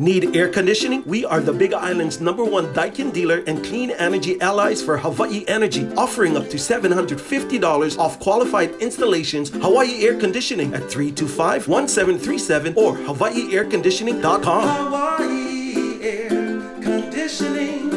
Need air conditioning? We are the Big Island's number one Daikin dealer and clean energy allies for Hawaii Energy, offering up to $750 off qualified installations. Hawaii Air Conditioning at 325 1737 or hawaiiairconditioning.com. Hawaii Air Conditioning.